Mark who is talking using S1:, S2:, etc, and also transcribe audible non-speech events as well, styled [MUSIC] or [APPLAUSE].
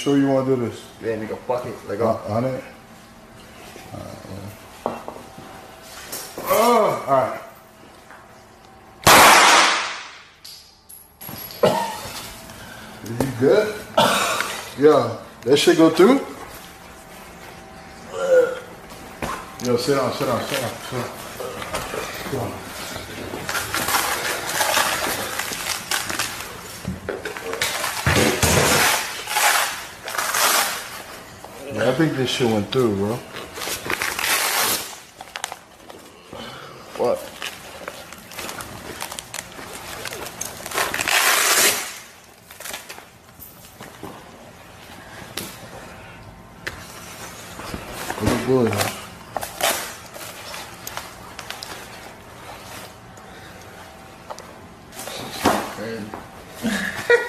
S1: Sure you want to do this?
S2: Yeah, nigga, fuck it. Like,
S1: Uh, on it? Oh, all right. You good? Yeah. That shit go through? Yo, sit down, sit down, sit down, sit down. Come on. I think this shit went through, bro.
S2: What?
S1: Good boy. Huh? [LAUGHS]